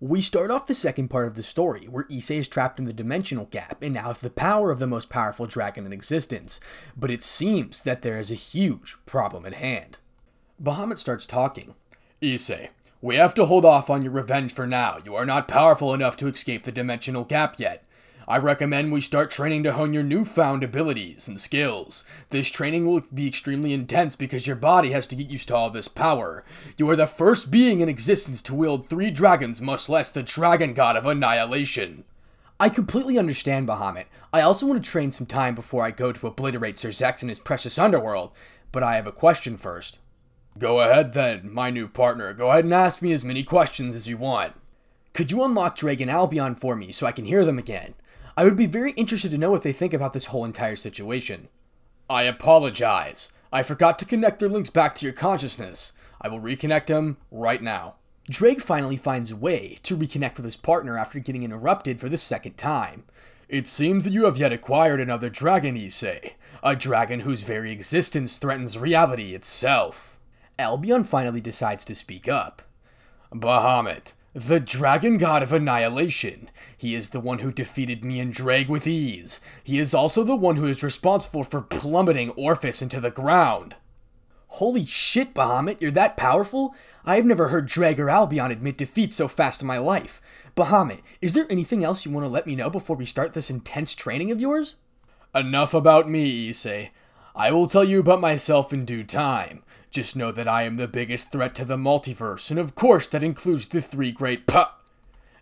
We start off the second part of the story, where Issei is trapped in the dimensional gap and now has the power of the most powerful dragon in existence, but it seems that there is a huge problem at hand. Bahamut starts talking. Issei, we have to hold off on your revenge for now. You are not powerful enough to escape the dimensional gap yet. I recommend we start training to hone your newfound abilities and skills. This training will be extremely intense because your body has to get used to all this power. You are the first being in existence to wield three dragons, much less the dragon god of annihilation. I completely understand Bahamut. I also want to train some time before I go to obliterate Sirzechs and his precious underworld, but I have a question first. Go ahead then, my new partner. Go ahead and ask me as many questions as you want. Could you unlock Ddraig and Albion for me so I can hear them again? I would be very interested to know what they think about this whole entire situation. I apologize. I forgot to connect their links back to your consciousness. I will reconnect them right now. Ddraig finally finds a way to reconnect with his partner after getting interrupted for the second time. It seems that you have yet acquired another dragon, Issei. A dragon whose very existence threatens reality itself. Albion finally decides to speak up. Bahamut, the dragon god of annihilation. He is the one who defeated me and Ddraig with ease. He is also the one who is responsible for plummeting Ophis into the ground. Holy shit, Bahamut, you're that powerful? I have never heard Ddraig or Albion admit defeat so fast in my life. Bahamut, is there anything else you want to let me know before we start this intense training of yours? Enough about me, Issei. I will tell you about myself in due time. Just know that I am the biggest threat to the multiverse, and of course that includes the three great pu-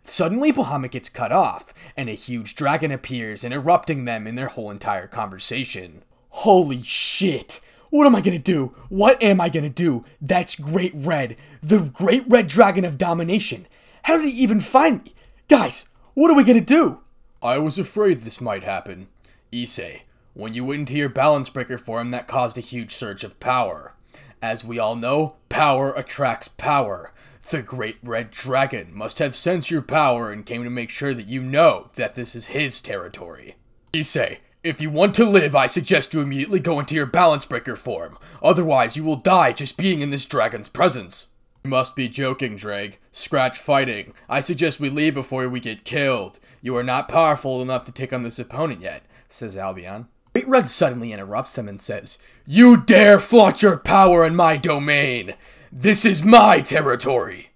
Suddenly, Bahamut gets cut off, and a huge dragon appears, interrupting them in their whole entire conversation. Holy shit! What am I gonna do? What am I gonna do? That's Great Red, the Great Red Dragon of Domination. How did he even find me? Guys, what are we gonna do? I was afraid this might happen. Issei, when you went into your balance breaker form, that caused a huge surge of power. As we all know, power attracts power. The Great Red Dragon must have sensed your power and came to make sure that you know that this is his territory. Issei, if you want to live, I suggest you immediately go into your balance breaker form. Otherwise, you will die just being in this dragon's presence. You must be joking, Ddraig. Scratch fighting. I suggest we leave before we get killed. You are not powerful enough to take on this opponent yet, says Albion. Great Red suddenly interrupts him and says, You dare flaunt your power in my domain! This is my territory!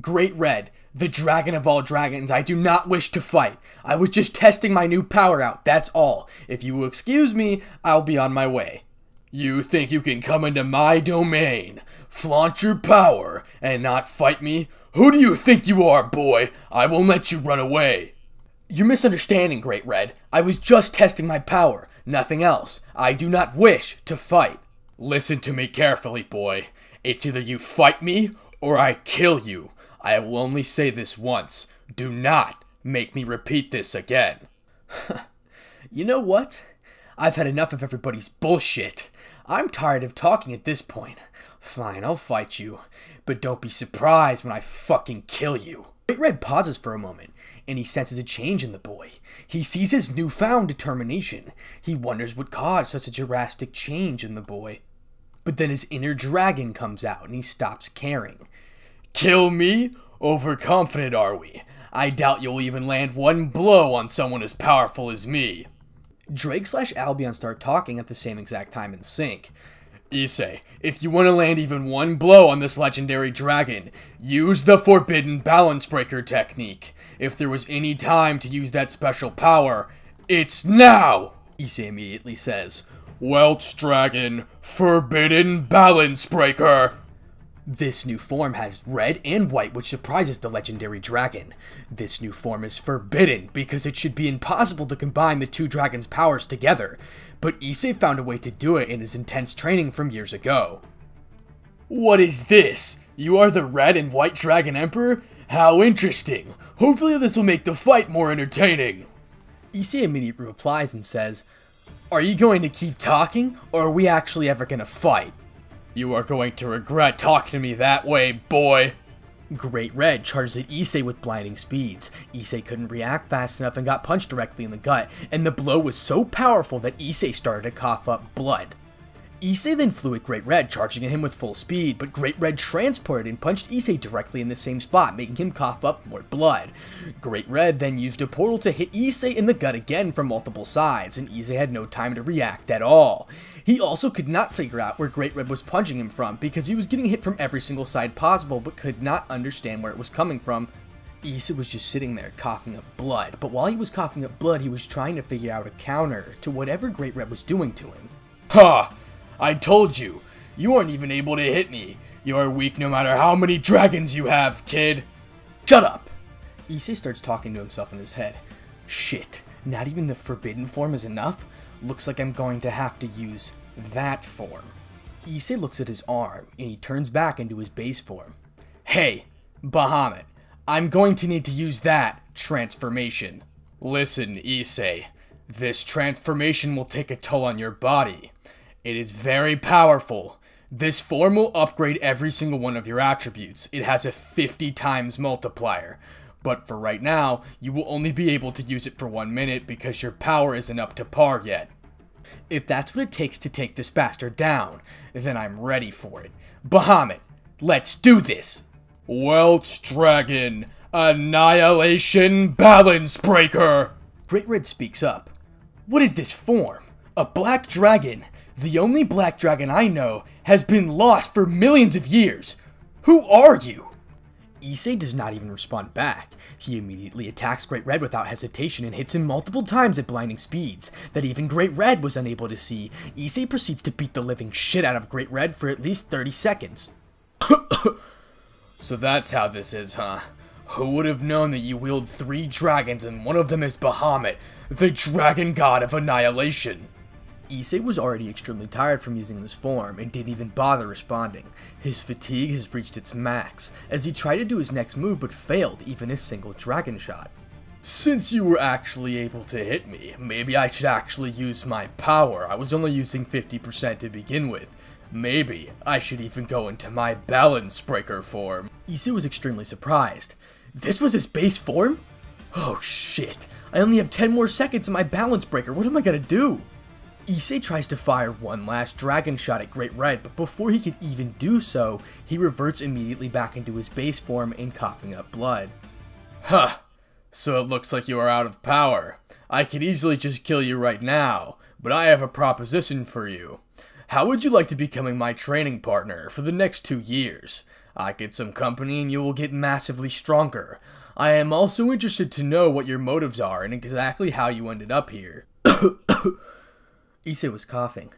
Great Red, the dragon of all dragons, I do not wish to fight. I was just testing my new power out, that's all. If you will excuse me, I'll be on my way. You think you can come into my domain, flaunt your power, and not fight me? Who do you think you are, boy? I won't let you run away. You're misunderstanding, Great Red. I was just testing my power. Nothing else. I do not wish to fight. Listen to me carefully, boy. It's either you fight me or I kill you. I will only say this once. Do not make me repeat this again. you know what? I've had enough of everybody's bullshit. I'm tired of talking at this point. Fine, I'll fight you. But don't be surprised when I fucking kill you. Great Red pauses for a moment, and he senses a change in the boy. He sees his newfound determination. He wonders what caused such a drastic change in the boy. But then his inner dragon comes out and he stops caring. Kill me? Overconfident are we? I doubt you'll even land one blow on someone as powerful as me. Ddraig slash Albion start talking at the same exact time in sync. Issei, if you want to land even one blow on this legendary dragon, use the Forbidden Balance Breaker technique. If there was any time to use that special power, it's now! Issei immediately says, Welsh Dragon, Forbidden Balance Breaker! This new form has red and white, which surprises the legendary dragon. This new form is forbidden because it should be impossible to combine the two dragons' powers together, but Issei found a way to do it in his intense training from years ago. What is this? You are the red and white dragon emperor? How interesting. Hopefully this will make the fight more entertaining. Issei immediately replies and says, Are you going to keep talking, or are we actually ever going to fight? You are going to regret talking to me that way, boy. Great Red charges at Issei with blinding speeds. Issei couldn't react fast enough and got punched directly in the gut, and the blow was so powerful that Issei started to cough up blood. Issei then flew at Great Red, charging at him with full speed, but Great Red transported and punched Issei directly in the same spot, making him cough up more blood. Great Red then used a portal to hit Issei in the gut again from multiple sides, and Issei had no time to react at all. He also could not figure out where Great Red was punching him from, because he was getting hit from every single side possible, but could not understand where it was coming from, Issei was just sitting there coughing up blood, but while he was coughing up blood, he was trying to figure out a counter to whatever Great Red was doing to him. Ha! I told you, you aren't even able to hit me. You're weak no matter how many dragons you have, kid. Shut up! Issei starts talking to himself in his head. Shit, not even the forbidden form is enough? Looks like I'm going to have to use that form. Issei looks at his arm, and he turns back into his base form. Hey, Bahamut, I'm going to need to use that transformation. Listen, Issei, this transformation will take a toll on your body. It is very powerful. This form will upgrade every single one of your attributes. It has a 50 times multiplier. But for right now, you will only be able to use it for one minute because your power isn't up to par yet. If that's what it takes to take this bastard down, then I'm ready for it. Bahamut, let's do this! Welsh Dragon, Annihilation Balance Breaker! Great Red speaks up. What is this form? A black dragon? The only black dragon I know has been lost for millions of years. Who are you? Issei does not even respond back. He immediately attacks Great Red without hesitation and hits him multiple times at blinding speeds that even Great Red was unable to see. Issei proceeds to beat the living shit out of Great Red for at least 30 seconds. so that's how this is, huh? Who would have known that you wield three dragons and one of them is Bahamut, the dragon god of annihilation? Issei was already extremely tired from using this form and didn't even bother responding. His fatigue has reached its max, as he tried to do his next move but failed even his single dragon shot. Since you were actually able to hit me, maybe I should actually use my power. I was only using 50% to begin with. Maybe I should even go into my balance breaker form. Issei was extremely surprised. This was his base form? Oh shit, I only have 10 more seconds in my balance breaker, what am I gonna do? Issei tries to fire one last dragon shot at Great Red, but before he can even do so, he reverts immediately back into his base form and coughing up blood. Huh, so it looks like you are out of power. I could easily just kill you right now, but I have a proposition for you. How would you like to becoming my training partner for the next two years? I get some company and you will get massively stronger. I am also interested to know what your motives are and exactly how you ended up here. Issei was coughing.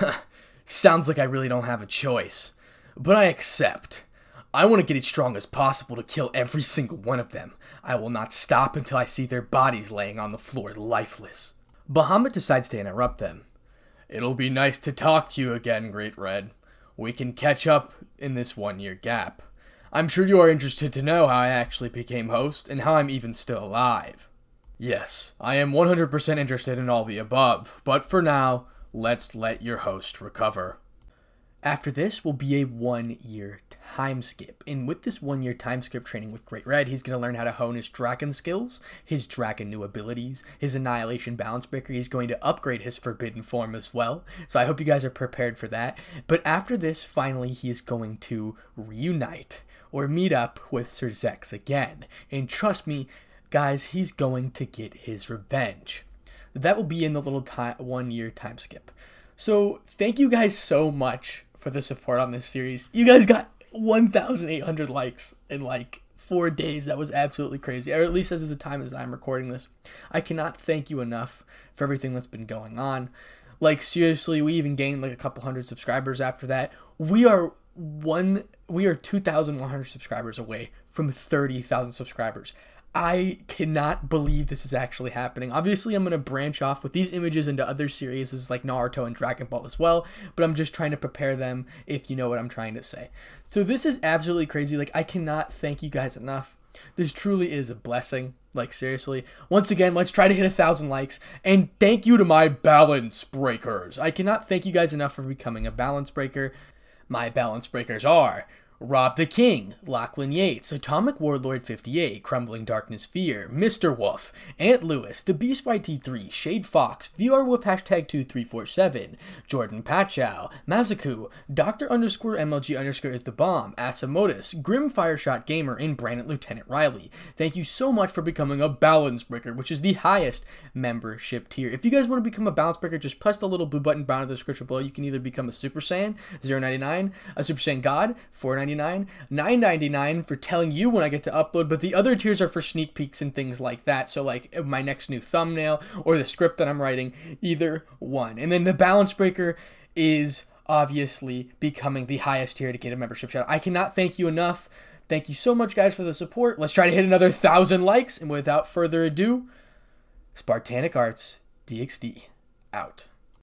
Sounds like I really don't have a choice. But I accept. I want to get as strong as possible to kill every single one of them. I will not stop until I see their bodies laying on the floor lifeless. Bahamut decides to interrupt them. It'll be nice to talk to you again, Great Red. We can catch up in this one year gap. I'm sure you are interested to know how I actually became host and how I'm even still alive. Yes, I am 100% interested in all the above, but for now, let's let your host recover. After this will be a one year time skip. And with this one year time skip training with Great Red, he's going to learn how to hone his dragon skills, his dragon new abilities, his annihilation balance breaker. He's going to upgrade his forbidden form as well. So I hope you guys are prepared for that. But after this, finally, he is going to reunite or meet up with Sirzechs again. And trust me, guys, he's going to get his revenge. That will be in the little time, one year time skip. So thank you guys so much for the support on this series. You guys got 1,800 likes in like four days. That was absolutely crazy, or at least as of the time as I'm recording this. I cannot thank you enough for everything that's been going on. Like seriously, we even gained like a couple hundred subscribers after that. We are one we are 2100 subscribers away from 30,000 subscribers. I cannot believe this is actually happening. Obviously, I'm going to branch off with these images into other series like Naruto and Dragon Ball as well, but I'm just trying to prepare them if you know what I'm trying to say. So, this is absolutely crazy. Like, I cannot thank you guys enough. This truly is a blessing. Like, seriously. Once again, let's try to hit a thousand likes. And thank you to my balance breakers. I cannot thank you guys enough for becoming a balance breaker. My balance breakers are Rob the King, Lachlan Yates, Atomic Warlord 58, Crumbling Darkness Fear, Mr. Wolf, Ant Lewis, The Beast by T3, Shade Fox, VR Wolf hashtag 2347, Jordan Pachow, Mazaku, Dr. underscore MLG underscore is the bomb, Asamotus, Grim Fireshot Gamer, and Brandon Lieutenant Riley. Thank you so much for becoming a balance breaker, which is the highest membership tier. If you guys want to become a balance breaker, just press the little blue button down in the description below. You can either become a Super Saiyan, 099, a Super Saiyan God, 499, 999 for telling you when I get to upload, but the other tiers are for sneak peeks and things like that. So like my next new thumbnail or the script that I'm writing, either one. And then the balance breaker is obviously becoming the highest tier to get a membership shout. I cannot thank you enough. Thank you so much guys for the support. Let's try to hit another thousand likes. And without further ado, Spartanic Arts DXD out.